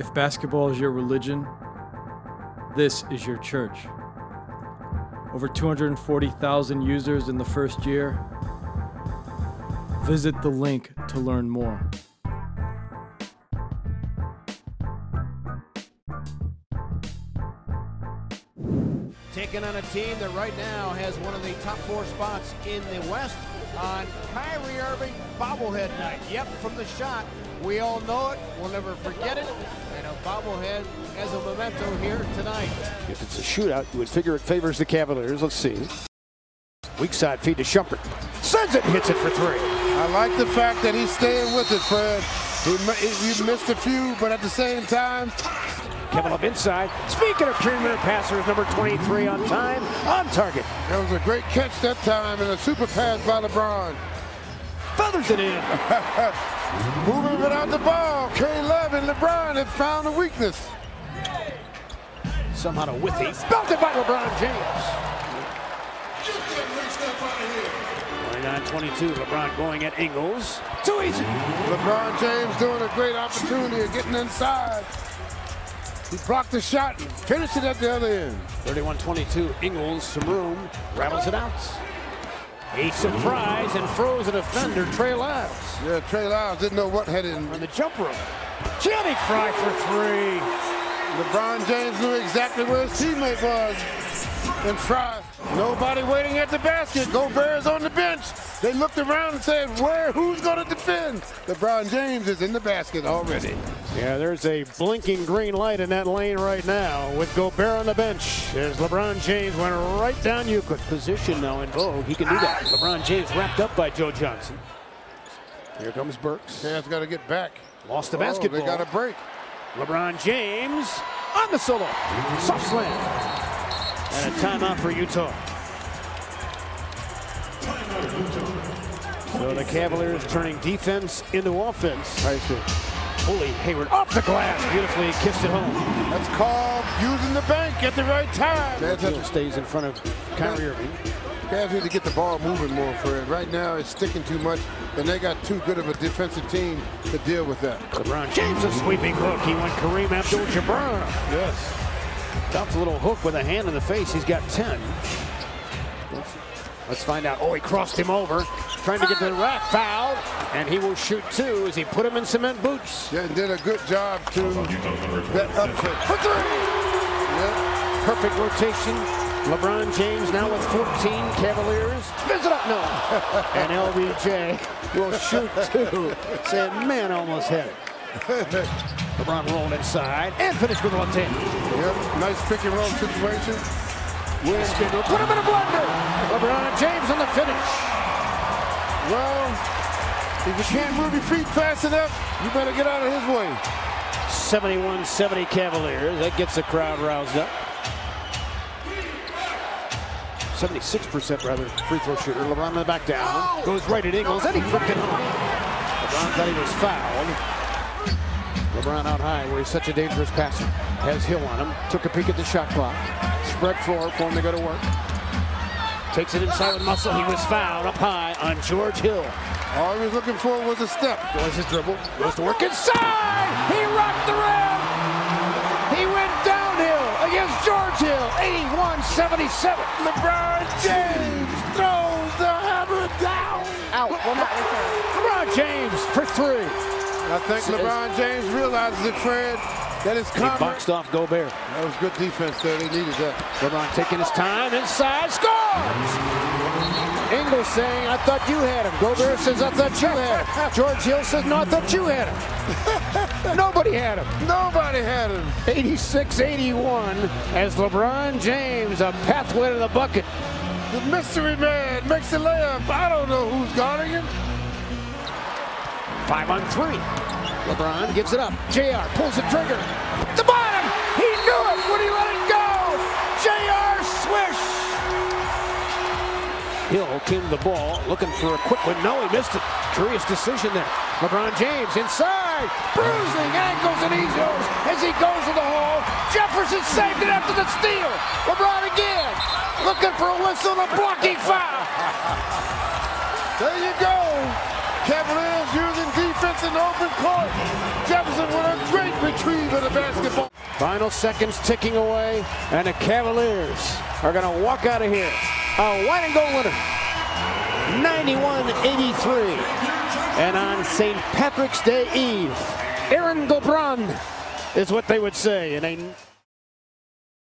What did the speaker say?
If basketball is your religion, this is your church. Over 240,000 users in the first year. Visit the link to learn more. Taking on a team that right now has one of the top four spots in the West on Kyrie Irving bobblehead night. Yep, from the shot. We all know it. We'll never forget it. And a bobblehead as a memento here tonight. If it's a shootout, you would figure it favors the Cavaliers. Let's see. Weak side feed to Shumpert. Sends it, hits it for three. I like the fact that he's staying with it, Fred. He, you missed a few, but at the same time, Kevin Love inside. Speaking of premier passers, number 23 on time, on target. That was a great catch that time and a super pass by LeBron. Feathers it in. Moving without the ball. K-Love and LeBron have found a weakness. Somehow to Withey. Belted by LeBron James. 29-22, LeBron going at Ingles. Too easy. LeBron James doing a great opportunity of getting inside. He blocked the shot and finished it at the other end. 31-22, Ingles, some room, rattles it out. A surprise and froze a defender, Trey Lyles. Yeah, Trey Lyles didn't know what had it in. On the jump rope. Channing Frye for three. LeBron James knew exactly where his teammate was. And Frye, nobody waiting at the basket. Gobert is on the bench. They looked around and said, where, who's going to defend? LeBron James is in the basket already. Yeah, there's a blinking green light in that lane right now with Gobert on the bench as LeBron James went right down Euclid. Position now in vogue. He can do that. LeBron James wrapped up by Joe Johnson. Here comes Burks. Cavs got to get back. Lost the oh, basketball. They got a break. LeBron James on the solo. Soft slam. And a timeout for Utah. So the Cavaliers turning defense into offense. I see. Holy Hayward off the glass. Beautifully kissed it home. That's called using the bank at the right time. Hill stays in front of Kyrie Irving. Cavs need to get the ball moving more, for it. Right now, it's sticking too much, and they got too good of a defensive team to deal with that. LeBron James a sweeping hook. He went Kareem Abdul-Jabbar. Yes. Tough little hook with a hand in the face. He's got 10. Let's find out. Oh, he crossed him over. Trying to get to the rack. Foul. And he will shoot two as he put him in cement boots. Yeah, and did a good job to that upset. For three. Yeah. Perfect rotation. LeBron James now with 14 Cavaliers. Spins it up, no. and LBJ will shoot two. Said, man, almost hit it. LeBron rolled inside and finished with one 10. Yep, nice pick and roll situation. Will Spindle put him in a blender. LeBron James on the finish. Well, if you can't move your feet fast enough, you better get out of his way. 71-70 Cavaliers. That gets the crowd roused up. 76% rather free throw shooter. LeBron in the back down. Goes right at Ingles and he flipped it home. LeBron thought he was fouled. LeBron out high where he's such a dangerous passer. Has Hill on him. Took a peek at the shot clock. Spread floor for him to go to work. Takes it inside with muscle. He was fouled up high on George Hill. All he was looking for was a step. Goes his dribble. Goes to work inside. He rocked the rim. He went downhill against George Hill. 81-77. LeBron James throws the hammer down. Out. Will not return. LeBron James for three. I think LeBron James realizes it, Fred. That is He boxed off Gobert. That was good defense there. They needed that. LeBron taking his time inside, scores! Ingles saying, I thought you had him. Gobert says, I thought you had him. George Hill says, no, I thought you had him. Nobody had him. Nobody had him. 86-81 as LeBron James, a pathway to the bucket. The mystery man makes the layup. I don't know who's guarding him. Five on three. LeBron gives it up. JR pulls the trigger. The bottom. He knew it when he let it go. JR swish. Hill came to the ball looking for a quick one. No, he missed it. Curious decision there. LeBron James inside. Bruising ankles and he as he goes to the hole. Jefferson saved it after the steal. LeBron again. Looking for a whistle and a blocking foul. There you go. Cavaliers using defense in open court. Jefferson with a great retrieve of the basketball. Final seconds ticking away, and the Cavaliers are going to walk out of here. A white and gold winner. 91-83. And on St. Patrick's Day Eve, Erin go bragh is what they would say in a